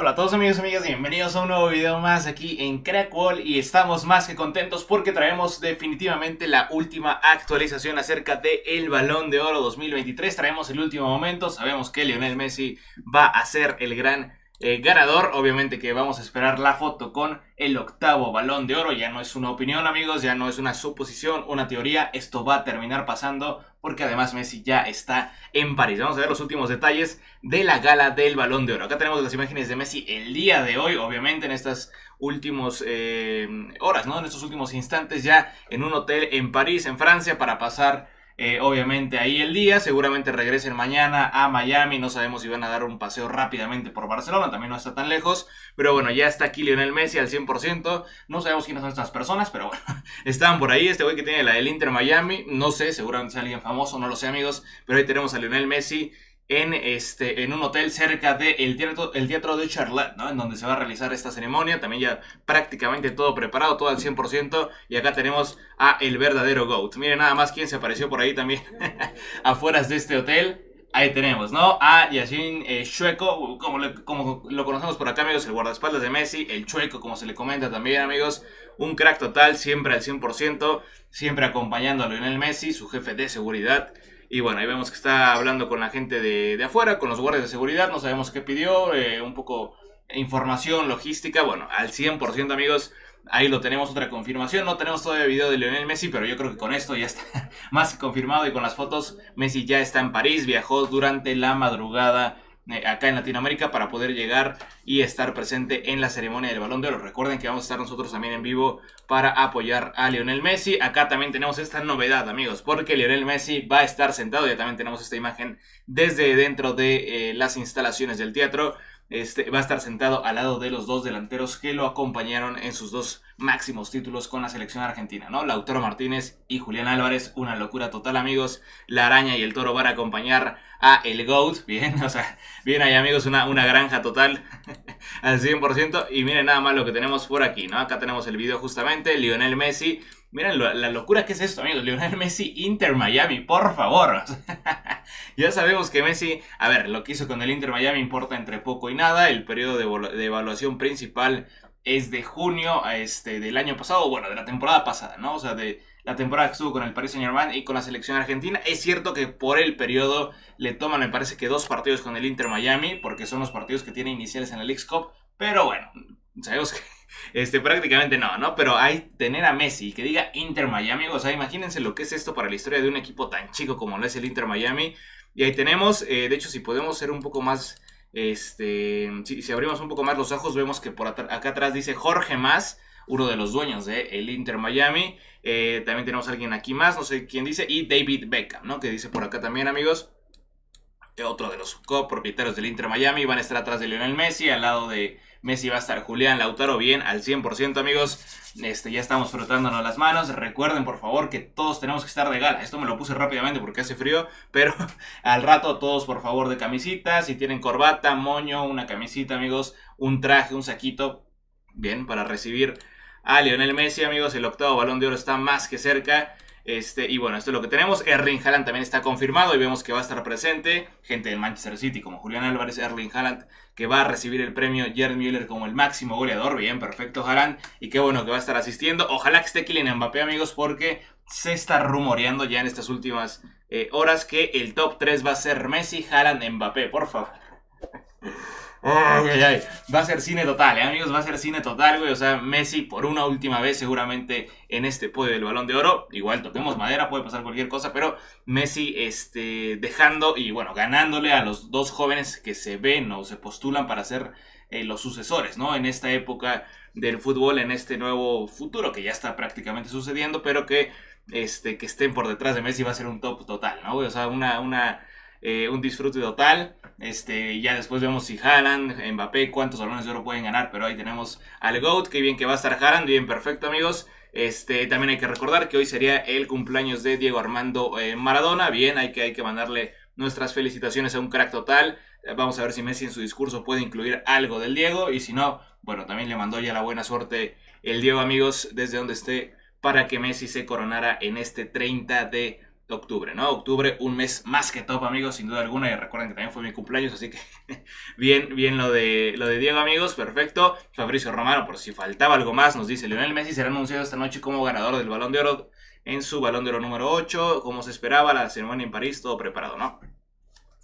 Hola a todos amigos y amigas, bienvenidos a un nuevo video más aquí en Crackwall y estamos más que contentos porque traemos definitivamente la última actualización acerca del el Balón de Oro 2023, traemos el último momento, sabemos que Lionel Messi va a ser el gran eh, ganador, obviamente que vamos a esperar la foto con el octavo balón de oro, ya no es una opinión amigos, ya no es una suposición, una teoría, esto va a terminar pasando porque además Messi ya está en París. Vamos a ver los últimos detalles de la gala del balón de oro. Acá tenemos las imágenes de Messi el día de hoy, obviamente en estas últimas eh, horas, ¿no? En estos últimos instantes ya en un hotel en París, en Francia, para pasar eh, obviamente ahí el día, seguramente regresen mañana a Miami, no sabemos si van a dar un paseo rápidamente por Barcelona, también no está tan lejos, pero bueno, ya está aquí Lionel Messi al 100%, no sabemos quiénes son estas personas, pero bueno, están por ahí, este güey que tiene la del Inter Miami, no sé, seguramente es alguien famoso, no lo sé amigos, pero ahí tenemos a Lionel Messi en, este, en un hotel cerca del teatro, el teatro de Charlotte, ¿no? En donde se va a realizar esta ceremonia. También ya prácticamente todo preparado, todo al 100%. Y acá tenemos a el verdadero GOAT. Miren nada más quién se apareció por ahí también afuera de este hotel. Ahí tenemos, ¿no? A Yashin eh, Chueco, como, como lo conocemos por acá, amigos, el guardaespaldas de Messi, el Chueco, como se le comenta también, amigos. Un crack total, siempre al 100%, siempre acompañando a Lionel Messi, su jefe de seguridad. Y bueno, ahí vemos que está hablando con la gente de, afuera, con los guardias de seguridad, no sabemos qué pidió, eh, un poco información, logística, bueno, al 100% amigos, ahí lo tenemos otra confirmación, no tenemos todavía video de Lionel Messi, pero yo creo que con esto ya está más confirmado y con las fotos, Messi ya está en París, viajó durante la madrugada acá en Latinoamérica para poder llegar y estar presente en la ceremonia del Balón de Oro. Recuerden que vamos a estar nosotros también en vivo para apoyar a Lionel Messi. Acá también tenemos esta novedad, amigos, porque Lionel Messi va a estar sentado. Ya también tenemos esta imagen desde dentro de eh, las instalaciones del teatro. Este, va a estar sentado al lado de los dos delanteros que lo acompañaron en sus dos máximos títulos con la selección argentina, ¿no? Lautaro Martínez y Julián Álvarez, una locura total, amigos. La araña y el toro van a acompañar a el GOAT, bien, o sea, bien ahí, amigos, una, una granja total al 100%. Y miren nada más lo que tenemos por aquí, ¿no? Acá tenemos el video justamente, Lionel Messi Miren la locura que es esto, amigos. Lionel Messi, Inter Miami, por favor. ya sabemos que Messi, a ver, lo que hizo con el Inter Miami importa entre poco y nada. El periodo de, evaluación principal es de junio este, del año pasado, bueno, de la temporada pasada, ¿no? O sea, de la temporada que estuvo con el Paris Saint Germain y con la selección argentina. Es cierto que por el periodo le toman, me parece que dos partidos con el Inter Miami, porque son los partidos que tiene iniciales en la League Cup. Pero bueno, sabemos que este, prácticamente no, ¿no? Pero hay tener a Messi que diga Inter Miami, o sea, imagínense lo que es esto para la historia de un equipo tan chico como lo es el Inter Miami. Y ahí tenemos, eh, de hecho, si podemos ser un poco más, este, si, abrimos un poco más los ojos, vemos que por acá atrás dice Jorge Más, uno de los dueños de el Inter Miami. Eh, también tenemos a alguien aquí más, no sé quién dice, y David Beckham, ¿no? Que dice por acá también, amigos. Otro de los copropietarios del Inter Miami van a estar atrás de Lionel Messi, al lado de Messi va a estar Julián Lautaro bien al 100% amigos. Este, ya estamos frotándonos las manos. Recuerden por favor que todos tenemos que estar de gala. Esto me lo puse rápidamente porque hace frío. Pero al rato todos por favor de camisita. Si tienen corbata, moño, una camisita amigos. Un traje, un saquito. Bien, para recibir a Lionel Messi amigos. El octavo balón de oro está más que cerca. Este, y bueno, esto es lo que tenemos. Erling Haaland también está confirmado y vemos que va a estar presente. Gente del Manchester City como Julián Álvarez, Erling Haaland, que va a recibir el premio Jerd Müller como el máximo goleador. Bien, perfecto, Haaland. Y qué bueno que va a estar asistiendo. Ojalá que esté Kylian Mbappé, amigos, porque se está rumoreando ya en estas últimas eh, horas que el top 3 va a ser Messi, Haaland, Mbappé. Por favor. Va a ser cine total, ¿eh, amigos? Va a ser cine total, güey. O sea, Messi por una última vez seguramente en este podio del Balón de Oro. Igual toquemos madera, puede pasar cualquier cosa, pero Messi este, dejando y bueno, ganándole a los dos jóvenes que se ven o se postulan para ser eh, los sucesores, ¿no? En esta época del fútbol, en este nuevo futuro que ya está prácticamente sucediendo, pero que, este, que estén por detrás de Messi va a ser un top total, ¿no? O sea, una, una eh, un disfrute total. Este, ya después vemos si Haaland, Mbappé, cuántos balones de oro pueden ganar, pero ahí tenemos al GOAT, que bien que va a estar Haaland, bien perfecto amigos. Este, también hay que recordar que hoy sería el cumpleaños de Diego Armando eh, Maradona, bien, hay que, hay que mandarle nuestras felicitaciones a un crack total. Vamos a ver si Messi en su discurso puede incluir algo del Diego y si no, bueno, también le mandó ya la buena suerte el Diego amigos desde donde esté para que Messi se coronara en este 30 de octubre, ¿no? Octubre, un mes más que top, amigos, sin duda alguna. Y recuerden que también fue mi cumpleaños, así que bien, bien lo de, lo de Diego, amigos, perfecto. Fabricio Romano, por si faltaba algo más, nos dice Lionel Messi será anunciado esta noche como ganador del Balón de Oro en su Balón de Oro número 8, como se esperaba, la ceremonia en París, todo preparado, ¿no?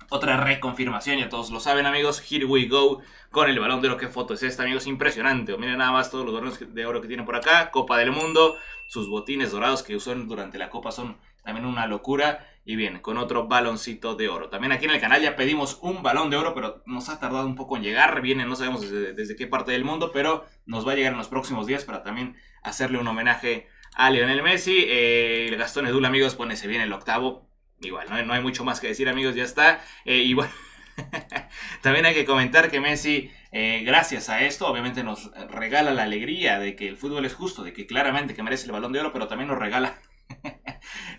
Otra reconfirmación, ya todos lo saben amigos, here we go con el balón de oro. ¿Qué foto es esta amigos? Impresionante. Miren nada más todos los balones de oro que tiene por acá. Copa del Mundo, sus botines dorados que usó durante la Copa son también una locura. Y bien, con otro baloncito de oro. También aquí en el canal ya pedimos un balón de oro, pero nos ha tardado un poco en llegar. Viene, no sabemos desde, qué parte del mundo, pero nos va a llegar en los próximos días para también hacerle un homenaje a Lionel Messi. Eh, el Gastón Edul, amigos, pone se viene el octavo igual, no, hay mucho más que decir amigos, ya está. Eh, y bueno, también hay que comentar que Messi, eh, gracias a esto, obviamente nos regala la alegría de que el fútbol es justo, de que claramente que merece el balón de oro, pero también nos regala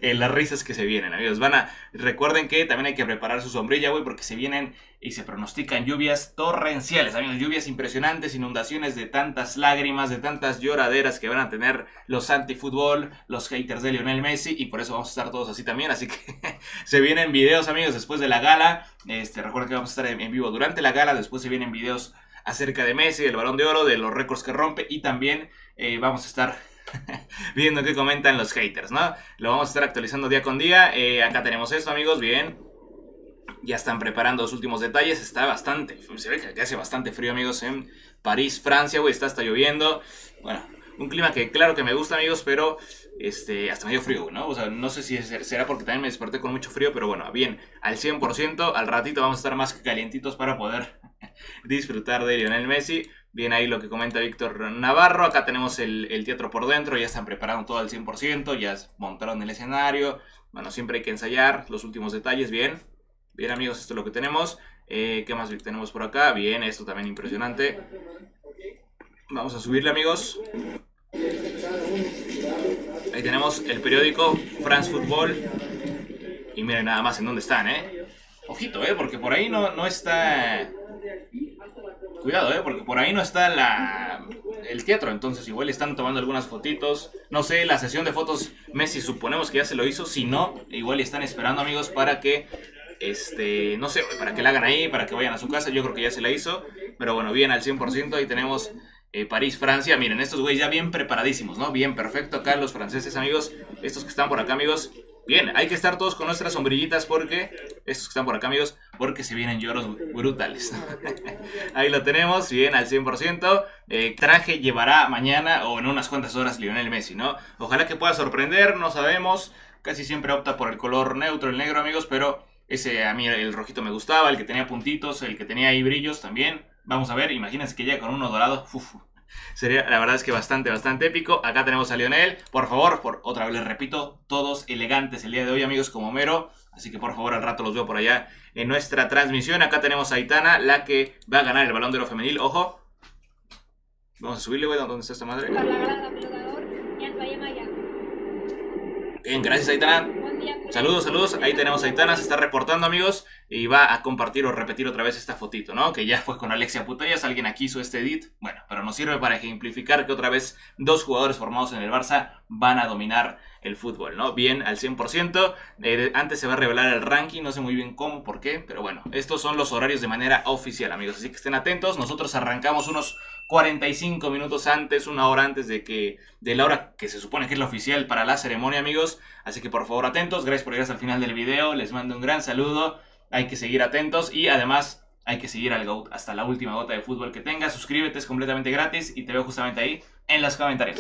las risas que se vienen, amigos. Van a, recuerden que también hay que preparar su sombrilla, güey, porque se vienen y se pronostican lluvias torrenciales, amigos. Lluvias impresionantes, inundaciones de tantas lágrimas, de tantas lloraderas que van a tener los anti-fútbol, los haters de Lionel Messi, y por eso vamos a estar todos así también. Así que se vienen videos, amigos, después de la gala. Este, recuerden que vamos a estar en vivo durante la gala, después se vienen videos acerca de Messi, del balón de oro, de los récords que rompe, y también eh, vamos a estar viendo qué comentan los haters, ¿no? Lo vamos a estar actualizando día con día. Eh, acá tenemos esto, amigos, bien. Ya están preparando los últimos detalles. Está bastante, se ve que hace bastante frío, amigos, en París, Francia, güey. Está hasta lloviendo. Bueno, un clima que claro que me gusta, amigos, pero este, hasta medio frío, ¿no? O sea, no sé si será porque también me desperté con mucho frío, pero bueno, bien, al 100%, al ratito vamos a estar más calientitos para poder disfrutar de Lionel Messi. Bien ahí lo que comenta Víctor Navarro. Acá tenemos el, teatro por dentro. Ya están preparando todo al 100%. Ya montaron el escenario. Bueno, siempre hay que ensayar los últimos detalles. Bien. Bien amigos, esto es lo que tenemos. Eh, ¿Qué más tenemos por acá? Bien, esto también impresionante. Vamos a subirle amigos. Ahí tenemos el periódico France Football. Y miren nada más en dónde están, ¿eh? Ojito, ¿eh? Porque por ahí no, no está Cuidado, ¿eh? Porque por ahí no está la, el teatro, entonces igual están tomando algunas fotitos. No sé, la sesión de fotos Messi suponemos que ya se lo hizo. Si no, igual están esperando amigos para que, este, no sé, para que la hagan ahí, para que vayan a su casa. Yo creo que ya se la hizo. Pero bueno, bien al 100%. Ahí tenemos eh, París, Francia. Miren, estos güeyes ya bien preparadísimos, ¿no? Bien, perfecto acá los franceses amigos. Estos que están por acá amigos, Bien, hay que estar todos con nuestras sombrillitas porque, estos que están por acá amigos, porque se vienen lloros brutales. Ahí lo tenemos, bien, al 100%. Eh, traje llevará mañana o en unas cuantas horas Lionel Messi, ¿no? Ojalá que pueda sorprender, no sabemos. Casi siempre opta por el color neutro, el negro, amigos, pero ese a mí el rojito me gustaba, el que tenía puntitos, el que tenía ahí brillos también. Vamos a ver, imagínense que ya con uno dorado, uf, Sería, la verdad es que bastante, bastante épico. Acá tenemos a Lionel. Por favor, por otra vez les repito, todos elegantes el día de hoy, amigos, como Mero. Así que por favor, al rato los veo por allá en nuestra transmisión. Acá tenemos a Aitana, la que va a ganar el balón de oro femenil. Ojo. Vamos a subirle, güey. ¿Dónde está esta madre? Bien, gracias, Aitana. Saludos, saludos. Ahí tenemos a Aitana, se está reportando, amigos. Y va a compartir o repetir otra vez esta fotito, ¿no? Que ya fue con Alexia Putellas. Alguien aquí hizo este edit. Bueno, pero nos sirve para ejemplificar que otra vez dos jugadores formados en el Barça van a dominar el fútbol, ¿no? Bien, al 100%. Eh, antes se va a revelar el ranking, no sé muy bien cómo, por qué, pero bueno, estos son los horarios de manera oficial, amigos. Así que estén atentos. Nosotros arrancamos unos 45 minutos antes, una hora antes de que de la hora que se supone que es la oficial para la ceremonia, amigos. Así que por favor atentos. Gracias por llegar hasta el final del video. Les mando un gran saludo. Hay que seguir atentos y además hay que seguir al hasta la última gota de fútbol que tenga. Suscríbete, es completamente gratis y te veo justamente ahí en los comentarios.